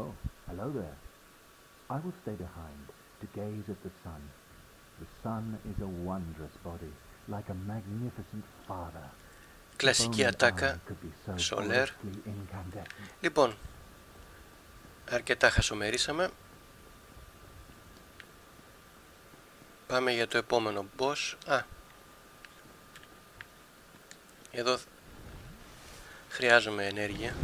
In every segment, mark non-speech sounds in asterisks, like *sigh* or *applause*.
Oh, hello there. I will stay behind to gaze at the sun. The sun is a wondrous body, like a magnificent father. Κλασική If only ατάκα. I could be so Soler. gloriously incandescent. Λοιπόν, αρκετά χασομερίσαμε. Πάμε για το επόμενο boss. Α. Εδώ χρειάζομαι ενέργεια.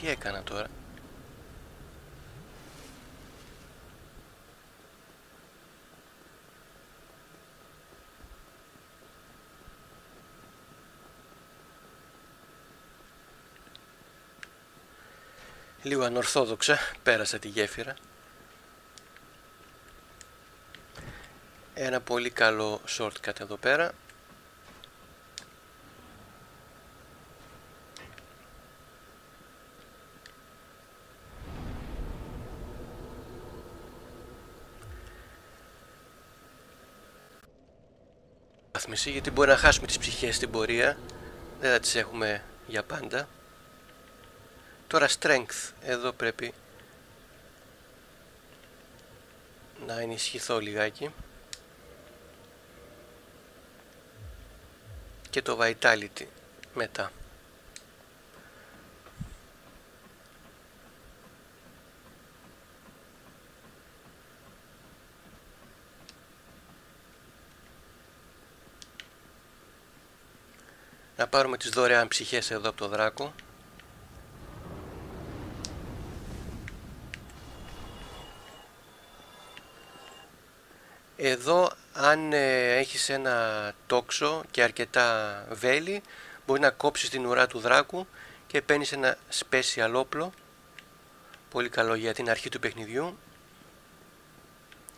Τι έκανα τώρα; Λίγο ανορθόδοξα, πέρασα τη γέφυρα. Ένα πολύ καλό shortcut εδώ πέρα. Βαθμισή, γιατί μπορεί να χάσουμε τις ψυχές στην πορεία. Δεν θα τις έχουμε για πάντα. Τώρα strength, εδώ πρέπει να ενισχυθώ λιγάκι. Και το vitality μετά. Να πάρουμε τις δωρεάν ψυχές εδώ από το δράκο. Εδώ αν ε, έχεις ένα τόξο και αρκετά βέλη μπορεί να κόψεις την ουρά του δράκου και παίρνεις ένα special όπλο. Πολύ καλό για την αρχή του παιχνιδιού.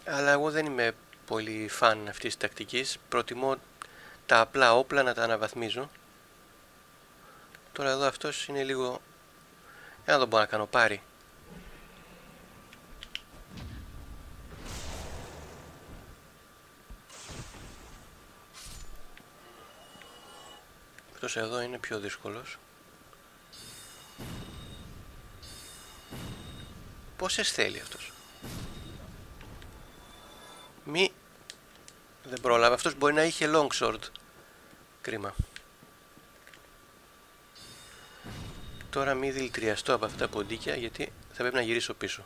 Αλλά εγώ δεν είμαι πολύ φαν αυτής της τακτικής. Προτιμώ τα απλά όπλα να τα αναβαθμίζω τώρα εδώ αυτός είναι λίγο για να τον μπορώ να κάνω πάρει Αυτός εδώ είναι πιο δύσκολος. Πόσες θέλει αυτός; Μη... Δεν πρόλαβε. Αυτός μπορεί να είχε long sword. Κρίμα. Τώρα μη δηλητριαστώ από αυτά τα ποντίκια γιατί θα πρέπει να γυρίσω πίσω.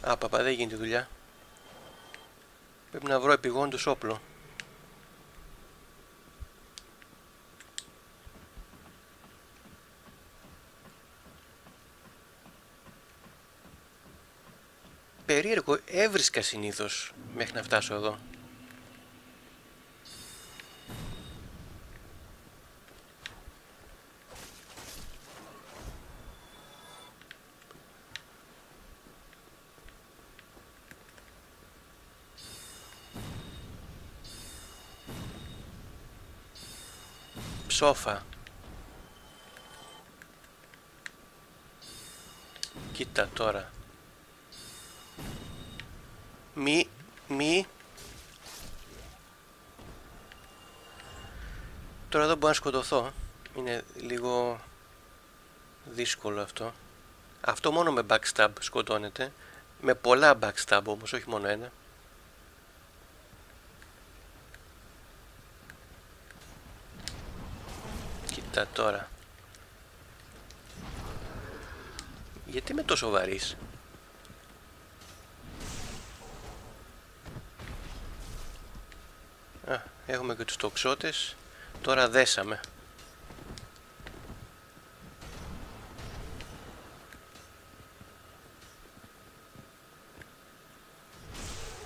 Α, παπα, δεν γίνεται δουλειά. Πρέπει να βρω επιγόντως όπλο. Περίεργο, έβρισκα συνήθως μέχρι να φτάσω εδώ. Ψόφα. Κοίτα τώρα. Μη, μη. Τώρα εδώ μπορώ να σκοτωθώ. Είναι λίγο δύσκολο αυτό. Αυτό μόνο με backstab σκοτώνεται. Με πολλά backstab όμως, όχι μόνο ένα. Κοίτα τώρα. Γιατί είμαι τόσο βαρύς; Α, έχουμε και τους τοξότες. Τώρα δέσαμε.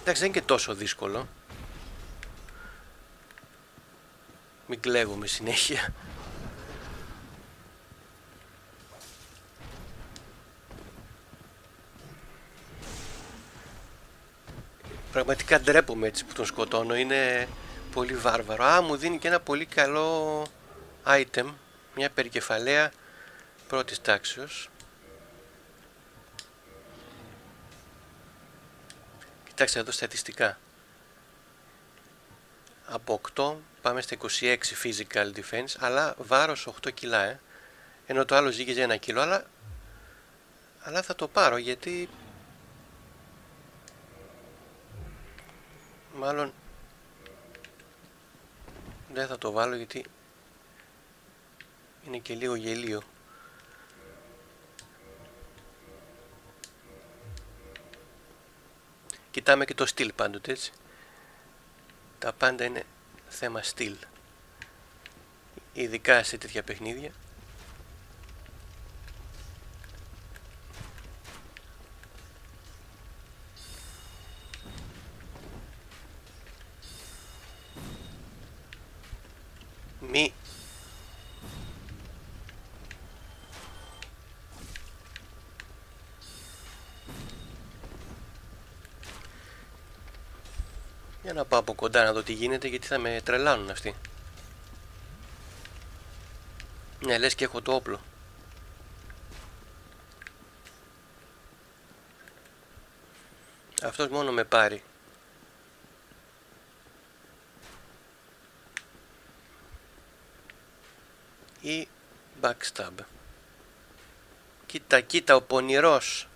Εντάξει, δεν είναι και τόσο δύσκολο. Μην κλαίγουμε συνέχεια. Πραγματικά ντρέπομαι έτσι που τον σκοτώνω. Είναι πολύ βάρβαρο. Α, μου δίνει και ένα πολύ καλό item. Μια περικεφαλαία πρώτης τάξεως. Κοιτάξτε εδώ στατιστικά. Από 8 πάμε στα 26 physical defense, αλλά βάρος 8 κιλά, ε. Ενώ το άλλο ζήγησε ένα κιλό, αλλά, αλλά θα το πάρω γιατί μάλλον δεν θα το βάλω γιατί είναι και λίγο γελίο. Κοιτάμε και το στυλ πάντοτε έτσι. Τα πάντα είναι θέμα στυλ. Ειδικά σε τέτοια παιχνίδια. Μη Για να πάω από κοντά να δω τι γίνεται γιατί θα με τρελάνουν αυτοί. Ναι, λες και έχω το όπλο. Αυτός μόνο με πάρει. Ή backstab. Κοίτα, κοίτα, ο πονηρός.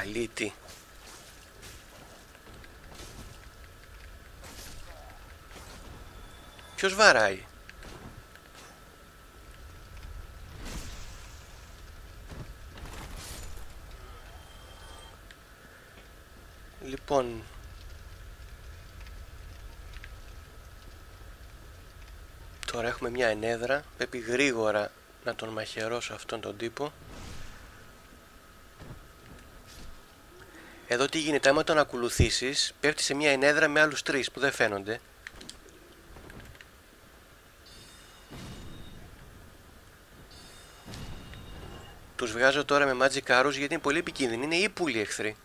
Αλήτη. Ποιος βαράει; Λοιπόν... Τώρα έχουμε μια ενέδρα. Πρέπει γρήγορα να τον μαχαιρώσω αυτόν τον τύπο. Εδώ τι γίνεται, άμα τον ακολουθήσεις, πέφτει σε μια ενέδρα με άλλους τρεις που δεν φαίνονται. Τους βγάζω τώρα με magic arrows γιατί είναι πολύ επικίνδυνοι, είναι ύπουλοι εχθροί.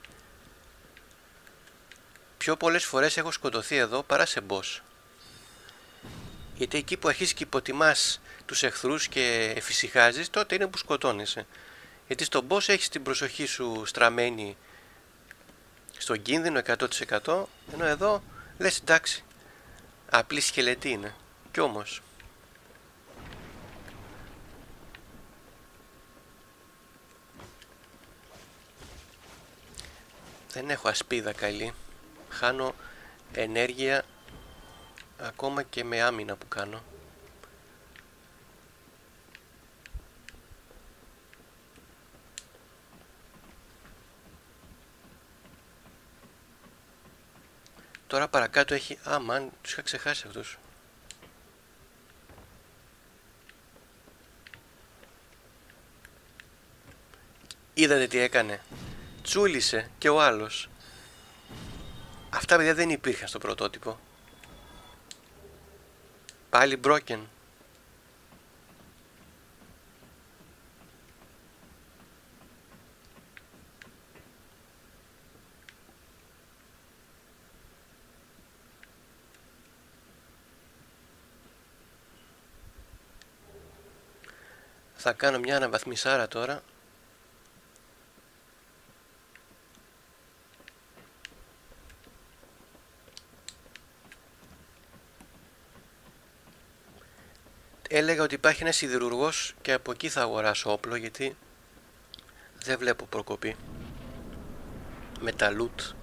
Πιο πολλές φορές έχω σκοτωθεί εδώ παρά σε boss. Γιατί εκεί που αρχίσεις και υποτιμάς τους εχθρούς και εφησυχάζεις, τότε είναι που σκοτώνεσαι. Γιατί στον boss έχεις την προσοχή σου στραμμένη στον κίνδυνο 100% ενώ εδώ λες εντάξει απλή σκελετή είναι κι όμως δεν έχω ασπίδα καλή χάνω ενέργεια ακόμα και με άμυνα που κάνω Τώρα παρακάτω έχει... Α, μαν, τους είχα ξεχάσει αυτούς. Είδατε τι έκανε. Τσούλησε και ο άλλος. Αυτά παιδιά δεν υπήρχαν στο πρωτότυπο. Πάλι broken. Θα κάνω μια αναβαθμισάρα τώρα. Έλεγα ότι υπάρχει ένας σιδηρουργός και από εκεί θα αγοράσω όπλο γιατί δεν βλέπω προκοπή. Με τα loot.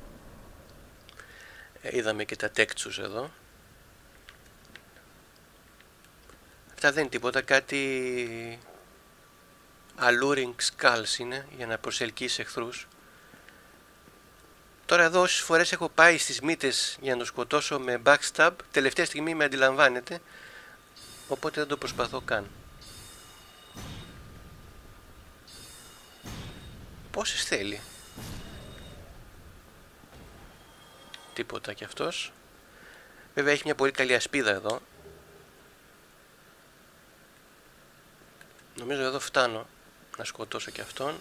Ε, είδαμε και τα textures εδώ. Αυτά δεν είναι τίποτα, κάτι alluring skulls είναι για να προσελκύσει εχθρούς. Τώρα εδώ όσες φορές έχω πάει στις μύτες για να το σκοτώσω με backstab, τελευταία στιγμή με αντιλαμβάνεται, οπότε δεν το προσπαθώ καν. Πόσες θέλει; Τίποτα κι αυτός. Βέβαια έχει μια πολύ καλή ασπίδα εδώ. Νομίζω εδώ φτάνω να σκοτώσω και αυτόν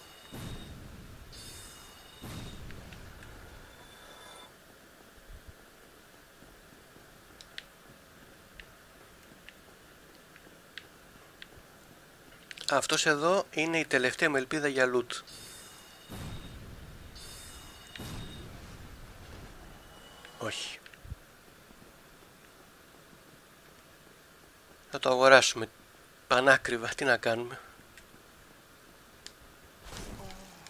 Αυτός εδώ είναι η τελευταία μου ελπίδα για loot. Όχι. Θα το αγοράσουμε πανάκριβα. Τι να κάνουμε.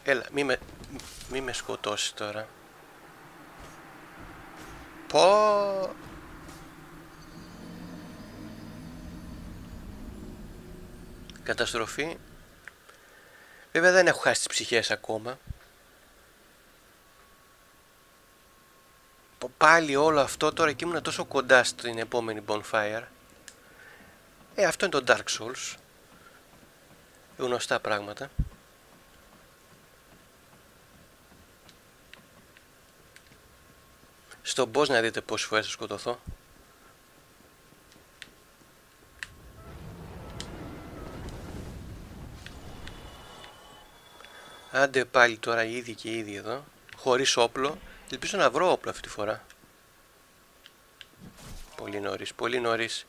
Έλα, μη με, μη με σκοτώσεις τώρα. Πω. Καταστροφή. Βέβαια δεν έχω χάσει τις ψυχές ακόμα. Πάλι όλο αυτό τώρα και ήμουν τόσο κοντά στην επόμενη bonfire. Ε, αυτό είναι το Dark Souls. Γνωστά πράγματα. Στον boss να δείτε πόσες φορές θα σκοτωθώ. Άντε πάλι τώρα ήδη και ήδη εδώ. Χωρίς όπλο. Ελπίζω να βρω όπλο αυτή τη φορά. Πολύ νωρίς, πολύ νωρίς.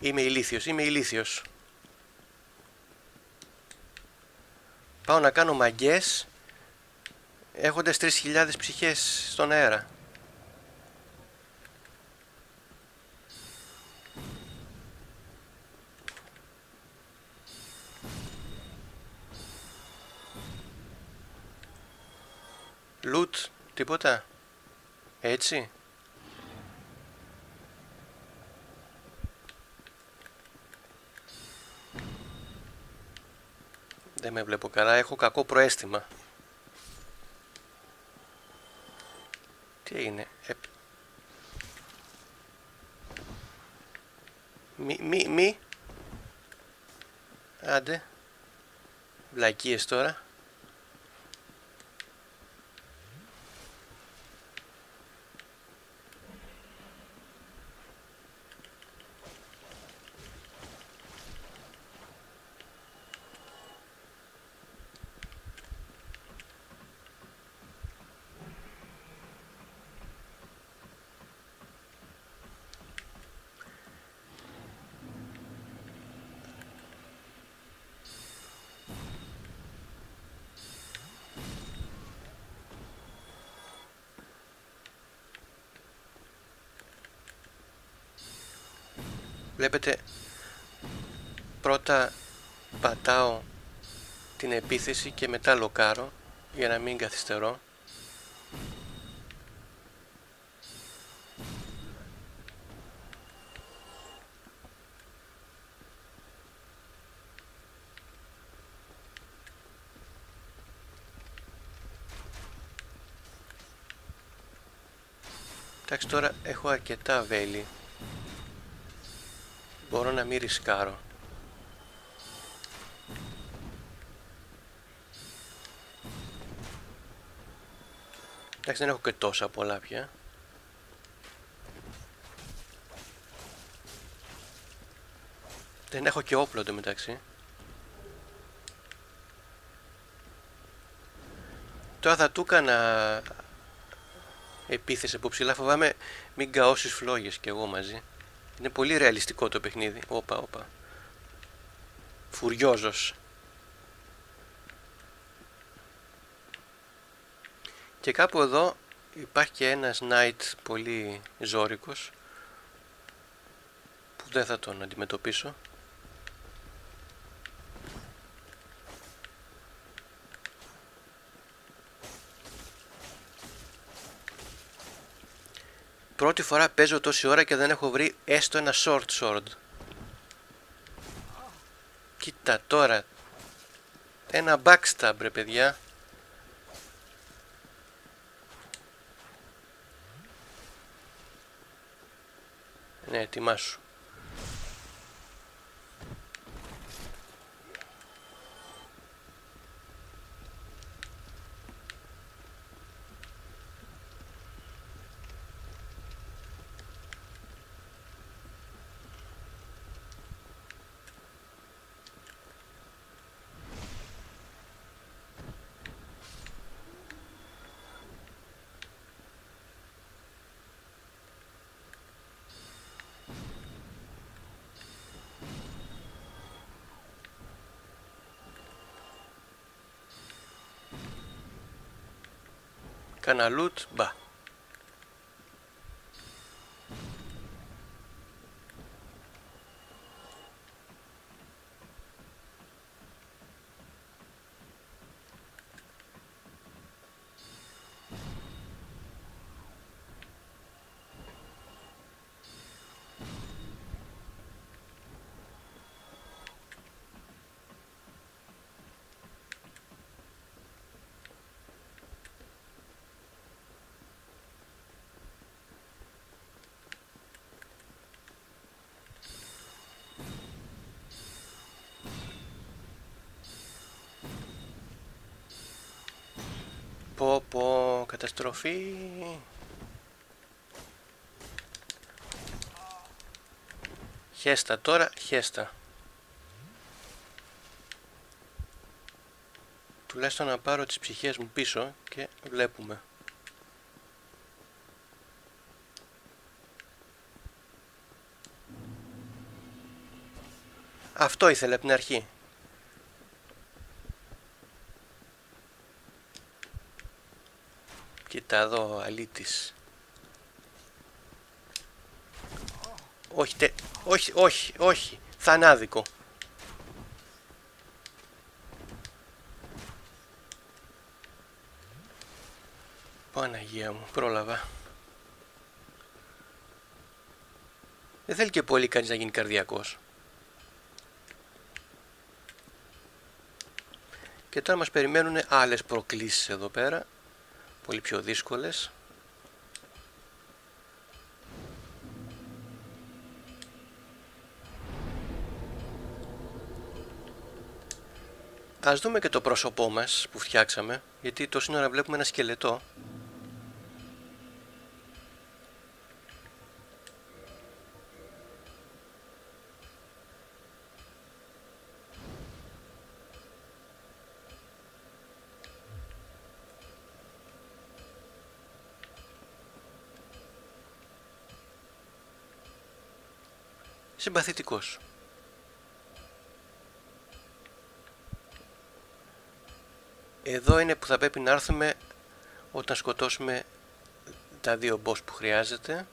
Είμαι ηλίθιος, είμαι ηλίθιος. Πάω να κάνω μαγκές έχοντας 3.000 ψυχές στον αέρα. Λουτ, τίποτα. Έτσι. Δεν με βλέπω καλά, έχω κακό προέστημα. Τι έγινε, ε... Μη, μη, μη. Άντε. Βλακίες τώρα. Βλέπετε πρώτα πατάω την επίθεση και μετά λοκάρω για να μην καθυστερώ. Εντάξει τώρα έχω αρκετά βέλη Μπορώ να μην ρισκάρω. Εντάξει δεν έχω και τόσα πολλά πια. Δεν έχω και όπλο μεταξύ. Τώρα θα του έκανα επίθεση από ψηλά. Φοβάμαι μην καώσεις φλόγες κι εγώ μαζί. Είναι πολύ ρεαλιστικό το παιχνίδι. Όπα, όπα. Φουριόζος. Και κάπου εδώ υπάρχει και ένας knight πολύ ζώρικος που δεν θα τον αντιμετωπίσω. Πρώτη φορά παίζω τόση ώρα και δεν έχω βρει έστω ένα short sword. Κοίτα τώρα. Ένα backstab ρε παιδιά. Ναι, ετοιμάσου. כאן עלות, בה. Πω πω, καταστροφή. Χέστα τώρα, χέστα. Τουλάχιστον να πάρω τις ψυχές μου πίσω και βλέπουμε. Αυτό ήθελε από την αρχή. Κοίτα εδώ, αλήτης. Όχι, τε... όχι, όχι, όχι. Θανάδικο. Παναγία μου, πρόλαβα. Δεν θέλει και πολύ κανείς να γίνει καρδιακός. Και τώρα μας περιμένουν άλλες προκλήσεις εδώ πέρα πολύ πιο δύσκολες. Ας δούμε και το πρόσωπό μας που φτιάξαμε γιατί το σύνορα βλέπουμε ένα σκελετό συμπαθητικός. Εδώ είναι που θα πρέπει να έρθουμε όταν σκοτώσουμε τα δύο boss που χρειάζεται.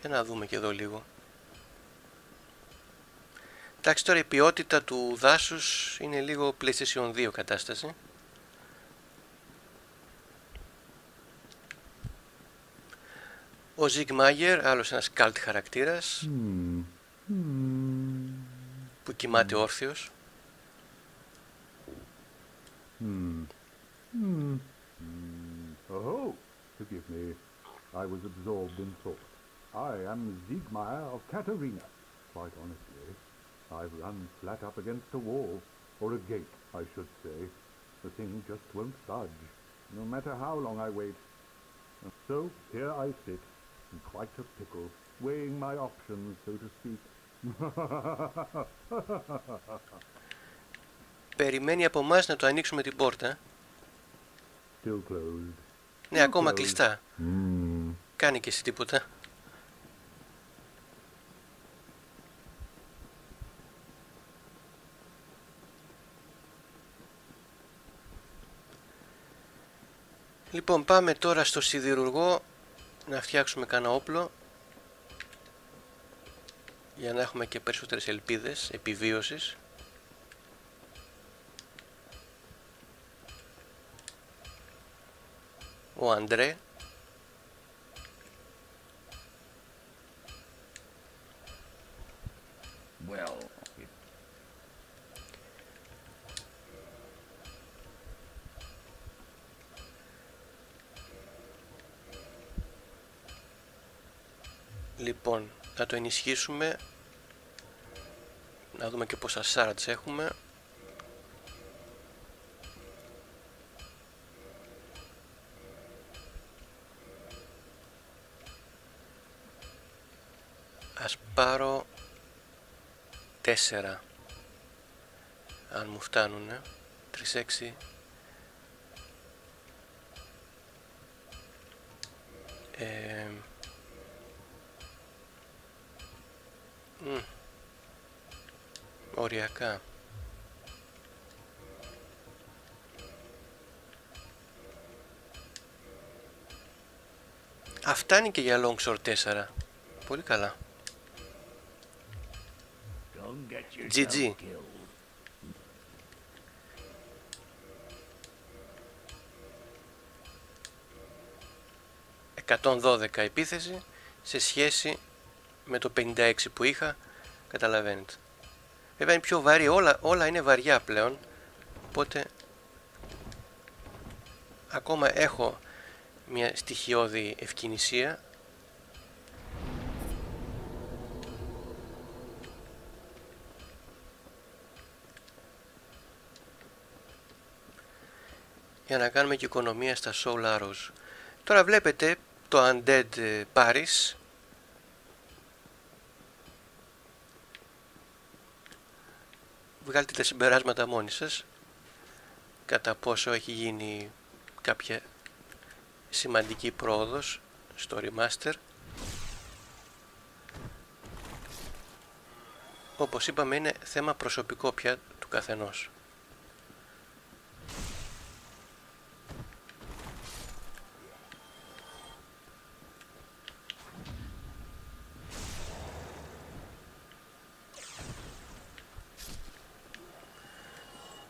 Για να δούμε και εδώ λίγο. Εντάξει τώρα η ποιότητα του δάσους είναι λίγο PlayStation 2 κατάσταση. Ο Ζιγ Μάγερ, άλλος ένας καλτ χαρακτήρας που κοιμάται όρθιος. Oh, forgive me. I was absorbed in thought. I am Siegmeyer of Katerina. Quite honestly, I've run flat up against a wall, or a gate, I should say. The thing just won't budge, no matter how long I wait. So here I sit, in quite a pickle, weighing my options, so to speak. *laughs* Περιμένει από εμάς να το ανοίξουμε την πόρτα. Still closed. Ναι, ακόμα closed. κλειστά. Mm. Κάνει και εσύ τίποτα. Λοιπόν, πάμε τώρα στο σιδηρουργό να φτιάξουμε κανένα όπλο για να έχουμε και περισσότερες ελπίδες επιβίωσης. Ο Αντρέ Well, Λοιπόν, να το ενισχύσουμε. Να δούμε και πόσα shards έχουμε. Ας πάρω τέσσερα. Αν μου φτάνουνε. 3-6 ε, μ, οριακά Αυτά είναι και για long short 4. Πολύ καλά. GG. ...112 επίθεση... ...σε σχέση... ...με το 56 που είχα... ...καταλαβαίνετε... ...βέβαια είναι πιο βαρύ... ...όλα, όλα είναι βαριά πλέον... ...οπότε... ...ακόμα έχω... ...μια στοιχειώδη ευκαινησία... για να κάνουμε και οικονομία στα Soul Arrows. Τώρα βλέπετε το Undead ε, Paris βγάλτε τα συμπεράσματα μόνοι σας κατά πόσο έχει γίνει κάποια σημαντική πρόοδος στο remaster. Όπως είπαμε είναι θέμα προσωπικό πια του καθενός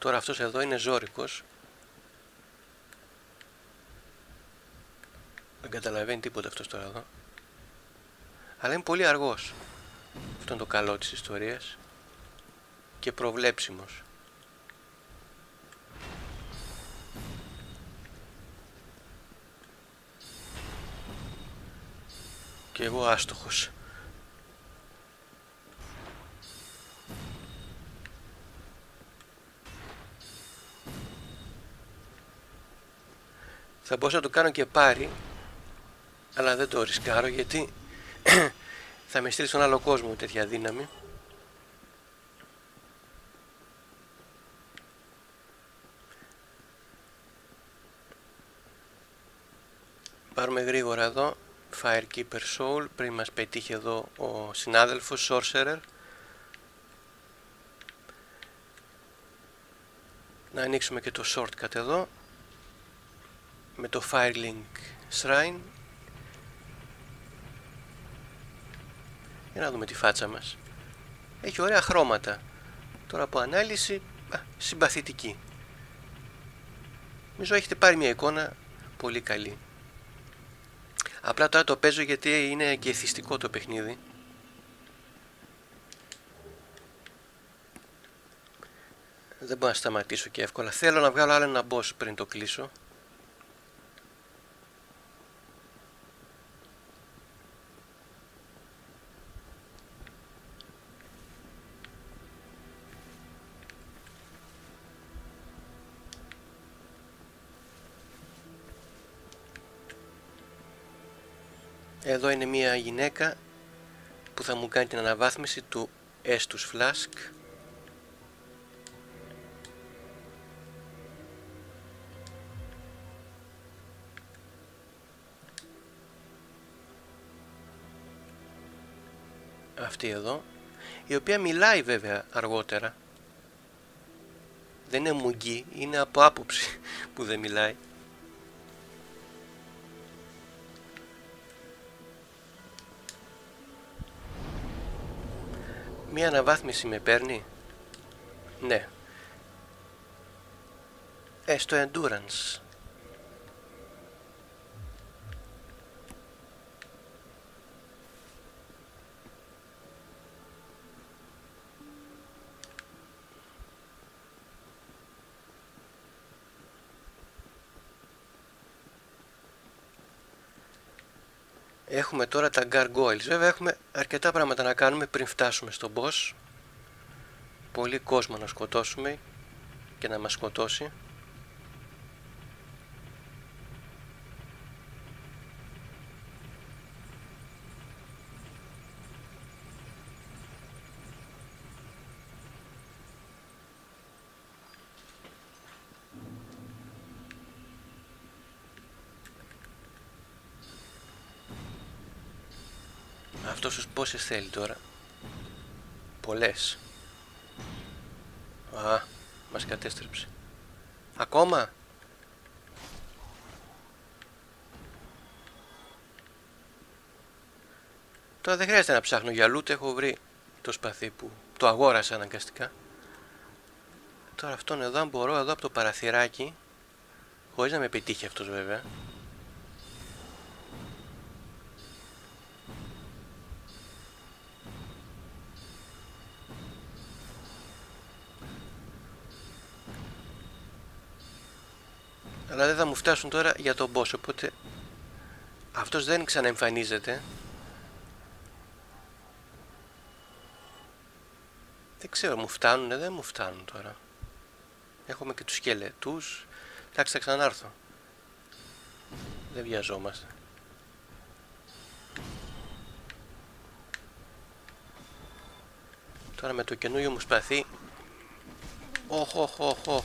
Τώρα αυτός εδώ είναι ζώρικος. Δεν καταλαβαίνει τίποτα αυτός τώρα εδώ. Αλλά είναι πολύ αργός. Αυτό είναι το καλό της ιστορίας. Και προβλέψιμος. Και εγώ άστοχος. Θα μπορούσα να το κάνω και πάρει αλλά δεν το ρισκάρω γιατί *clears throat* θα με στείλει στον άλλο κόσμο τέτοια δύναμη. Πάρουμε γρήγορα εδώ. Firekeeper Soul. Πριν μας πετύχει εδώ ο συνάδελφος Sorcerer. Να ανοίξουμε και το shortcut εδώ με το Firelink Shrine. Για να δούμε τη φάτσα μας. Έχει ωραία χρώματα. Τώρα από ανάλυση α, συμπαθητική. Νομίζω έχετε πάρει μια εικόνα πολύ καλή. Απλά τώρα το παίζω γιατί είναι εγκαιθιστικό το παιχνίδι. Δεν μπορώ να σταματήσω και εύκολα. Θέλω να βγάλω άλλο ένα boss πριν το κλείσω Εδώ είναι μια γυναίκα που θα μου κάνει την αναβάθμιση του Estus Flask. Αυτή εδώ η οποία μιλάει βέβαια αργότερα. Δεν είναι μουγγί, είναι από άποψη που δεν μιλάει Μία αναβάθμιση με παίρνει; Ναι. Ε, στο endurance. Έχουμε τώρα τα gargoyles. Βέβαια έχουμε αρκετά πράγματα να κάνουμε πριν φτάσουμε στον boss. Πολύ κόσμο να σκοτώσουμε και να μας σκοτώσει. Αυτός πόσες θέλει τώρα. Πολλές. Α, μας κατέστρεψε. Ακόμα. Τώρα δεν χρειάζεται να ψάχνω για loot, έχω βρει το σπαθί που το αγόρασα αναγκαστικά. Τώρα αυτόν εδώ αν μπορώ εδώ από το παραθυράκι Χωρίς να με πετύχει αυτός βέβαια Αλλά δεν θα μου φτάσουν τώρα για τον boss οπότε αυτός δεν ξαναεμφανίζεται. Δεν ξέρω μου φτάνουν δεν μου φτάνουν τώρα. Έχουμε και τους σκελετούς. Εντάξει θα ξανάρθω. Δεν βιαζόμαστε. Τώρα με το καινούριο μου σπαθί. Όχ, όχ, όχ, όχ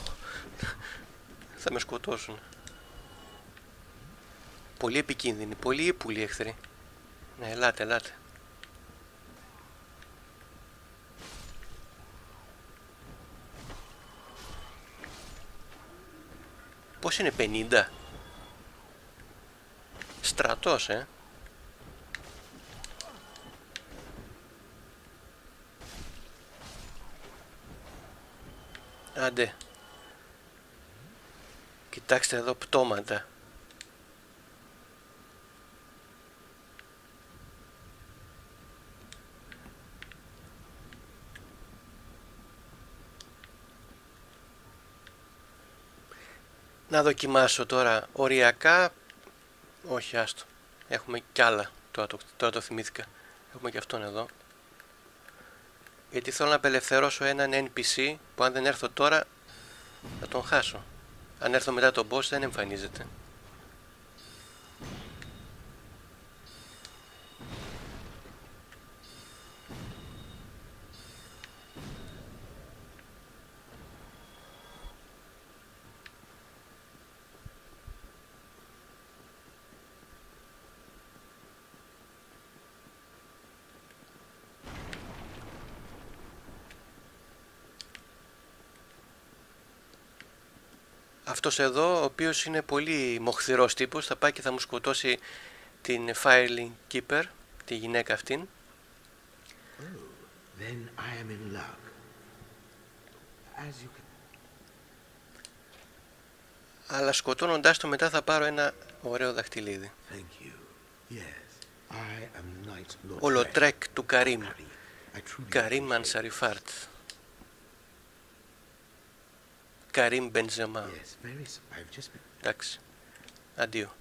Θα με σκοτώσουν. Πολύ επικίνδυνοι, πολύ ύπουλοι εχθροί Ναι, ελάτε, ελάτε. Πώς είναι 50 Στρατός ε. Άντε Κοιτάξτε εδώ πτώματα Να δοκιμάσω τώρα οριακά. Όχι, άστο. Έχουμε κι άλλα. Τώρα το, τώρα το θυμήθηκα. Έχουμε και αυτόν εδώ. Γιατί θέλω να απελευθερώσω έναν NPC που αν δεν έρθω τώρα θα τον χάσω. Αν έρθω μετά τον boss δεν εμφανίζεται. Αυτός εδώ, ο οποίος είναι πολύ μοχθηρός τύπος, θα πάει και θα μου σκοτώσει την Firelink Keeper, τη γυναίκα αυτήν. Αλλά σκοτώνοντάς το μετά θα πάρω ένα ωραίο δαχτυλίδι. Ολοτρέκ του Καρίμ. Καρίμ Ανσαριφάρτ. Καρίμ Μπενζεμά. Εντάξει. Αντίο.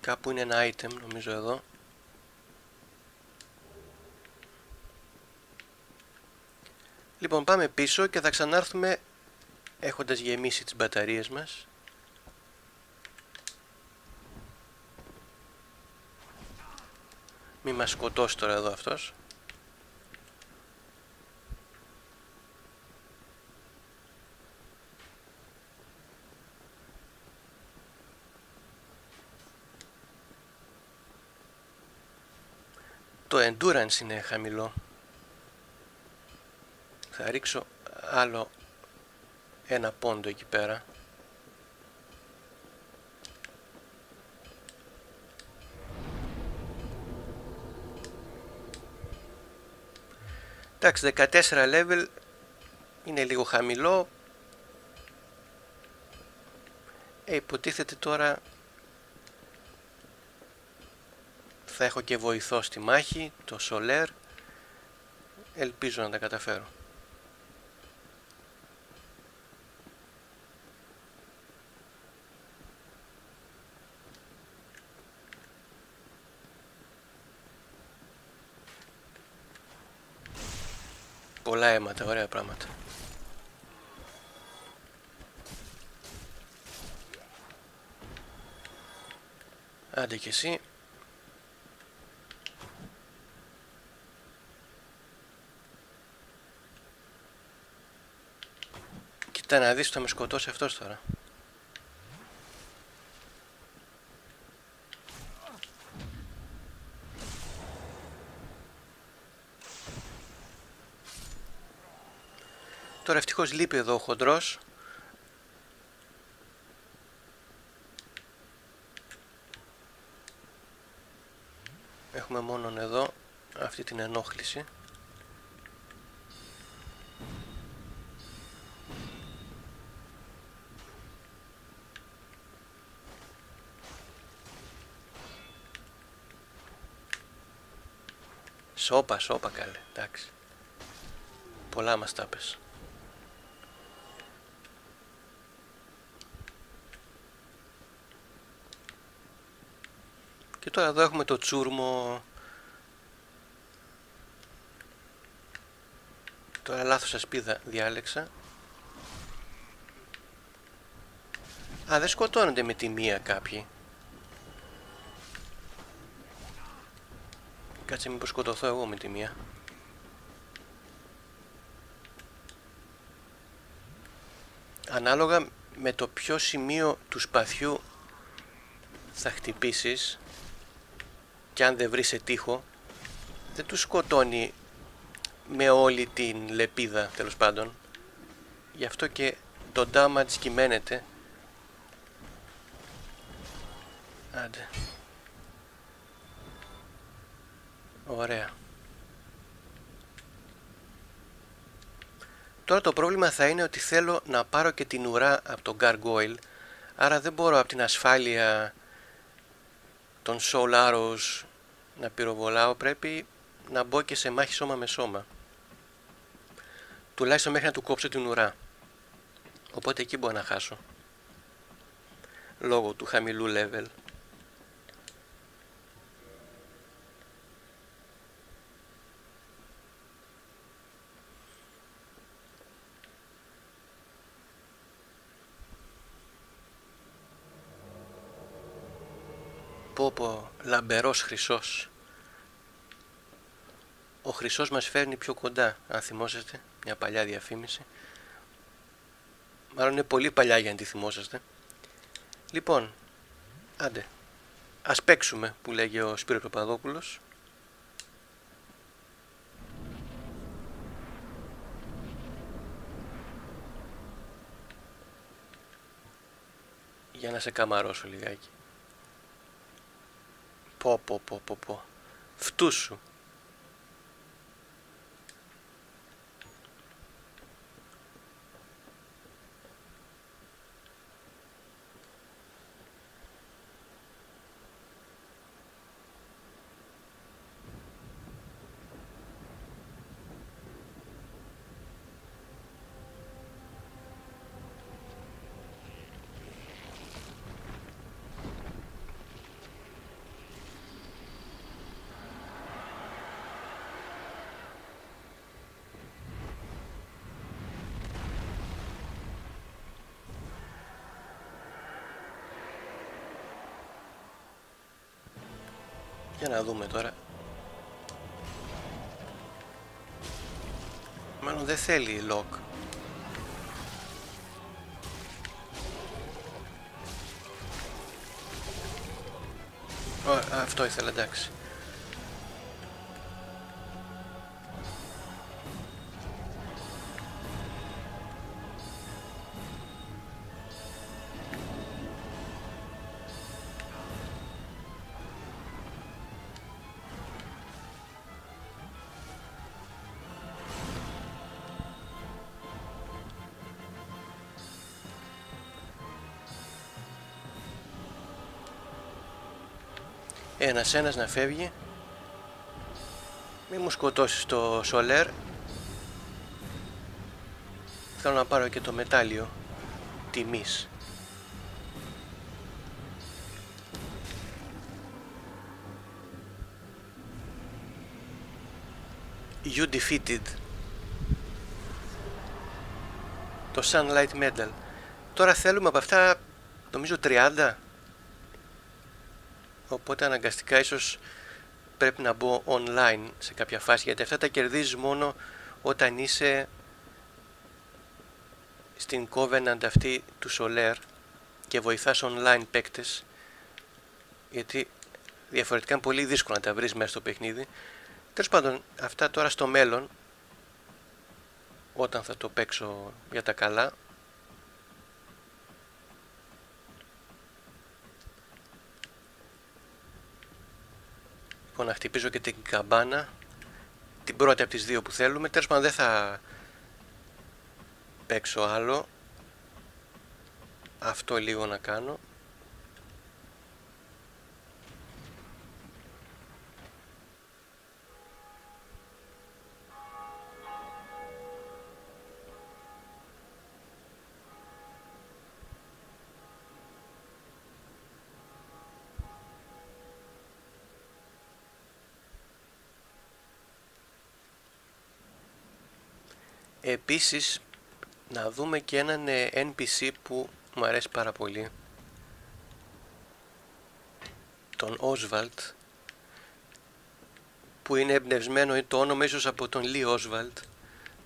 Κάπου είναι ένα item νομίζω εδώ. Λοιπόν πάμε πίσω και θα ξανάρθουμε έχοντας γεμίσει τις μπαταρίες μας. Μη μας σκοτώσει τώρα εδώ αυτός. Το endurance είναι χαμηλό. Θα ρίξω άλλο ένα πόντο εκεί πέρα. Εντάξει 14 level είναι λίγο χαμηλό. Ε, υποτίθεται τώρα θα έχω και βοηθό στη μάχη το Soler. Ελπίζω να τα καταφέρω Πολλά αίματα, ωραία πράγματα. Άντε και εσύ. Κοίτα να δεις, θα με σκοτώσει αυτός τώρα. Τώρα ευτυχώς λείπει εδώ ο χοντρός. Έχουμε μόνο εδώ αυτή την ενόχληση. Σόπα, σόπα καλέ, εντάξει. Πολλά μας τα πες. Και τώρα εδώ έχουμε το τσούρμο. Τώρα λάθος ασπίδα διάλεξα. Α, δεν σκοτώνονται με τη μία κάποιοι. Κάτσε μήπως σκοτωθώ εγώ με τη μία. Ανάλογα με το ποιο σημείο του σπαθιού θα χτυπήσεις και αν δεν βρεις σε τείχο δεν τους σκοτώνει με όλη την λεπίδα τέλος πάντων. Γι' αυτό και το damage κυμαίνεται. Άντε. Ωραία. Τώρα το πρόβλημα θα είναι ότι θέλω να πάρω και την ουρά από τον Gargoyle άρα δεν μπορώ από την ασφάλεια τον Soul Arrows να πυροβολάω πρέπει να μπω και σε μάχη σώμα με σώμα. Τουλάχιστον μέχρι να του κόψω την ουρά. Οπότε εκεί μπορώ να χάσω. Λόγω του χαμηλού level Πω πω, λαμπερός χρυσός. Ο χρυσός μας φέρνει πιο κοντά, αν θυμόσαστε, μια παλιά διαφήμιση. Μάλλον είναι πολύ παλιά για να τη θυμόσαστε. Λοιπόν, άντε, ας παίξουμε που λέγει ο Σπύρος Παπαδόπουλος. Για να σε καμαρώσω λιγάκι. Πω πω πω πω πω. Φτούσου. Για να δούμε τώρα. Μάλλον δεν θέλει lock. αυτό ήθελα εντάξει. Ένας ένας να φεύγει. Μη μου σκοτώσεις το σολέρ. Θέλω να πάρω και το μετάλλιο τιμής. You defeated το Sunlight Medal. Τώρα θέλουμε από αυτά νομίζω 30 οπότε αναγκαστικά ίσως πρέπει να μπω online σε κάποια φάση γιατί αυτά τα κερδίζεις μόνο όταν είσαι στην Covenant αυτή του Soler και βοηθάς online παίκτες γιατί διαφορετικά είναι πολύ δύσκολο να τα βρεις μέσα στο παιχνίδι τέλος πάντων αυτά τώρα στο μέλλον όταν θα το παίξω για τα καλά. Λοιπόν, να χτυπήσω και την καμπάνα. Την πρώτη από τις δύο που θέλουμε. Τέλος πάντων δεν θα παίξω άλλο. Αυτό λίγο να κάνω. Επίσης να δούμε και έναν NPC που μου αρέσει πάρα πολύ. Τον Oswald που είναι εμπνευσμένο το όνομα ίσως από τον Lee Oswald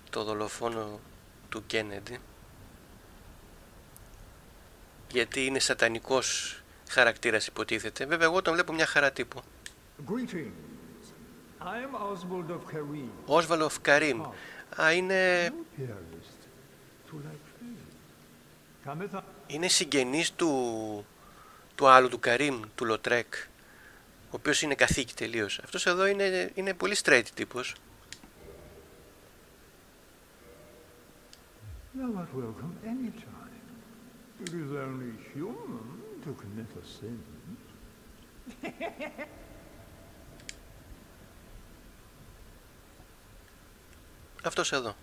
το δολοφόνο του Kennedy γιατί είναι σατανικός χαρακτήρας υποτίθεται. Βέβαια εγώ τον βλέπω μια χαρά τύπου. Oswald of Carim. Α, είναι... Είναι συγγενής του, του άλλου, του Carim, του Lautrec, ο οποίος είναι καθίκι τελείως. Αυτός εδώ είναι, είναι πολύ straight τύπος. Αυτός εδώ.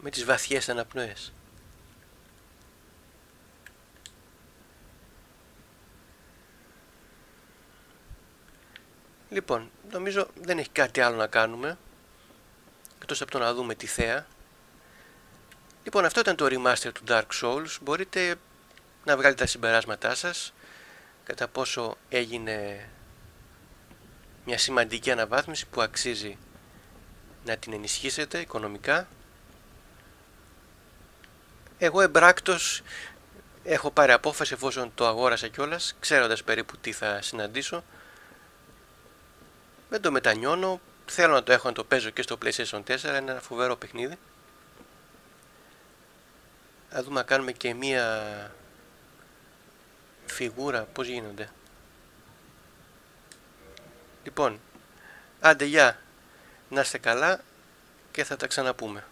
Με τις βαθιές αναπνοές. Λοιπόν, νομίζω δεν έχει κάτι άλλο να κάνουμε εκτός από το να δούμε τη θέα. Λοιπόν, αυτό ήταν το remaster του Dark Souls. Μπορείτε να βγάλετε τα συμπεράσματά σας κατά πόσο έγινε μια σημαντική αναβάθμιση που αξίζει να την ενισχύσετε οικονομικά. Εγώ εμπράκτος έχω πάρει απόφαση εφόσον το αγόρασα κιόλας, ξέροντας περίπου τι θα συναντήσω. Δεν το μετανιώνω, θέλω να το έχω να το παίζω και στο PlayStation 4, είναι ένα φοβερό παιχνίδι. Θα δούμε να κάνουμε και μία φιγούρα, πώς γίνονται; Λοιπόν, άντε γεια, να είστε καλά και θα τα ξαναπούμε.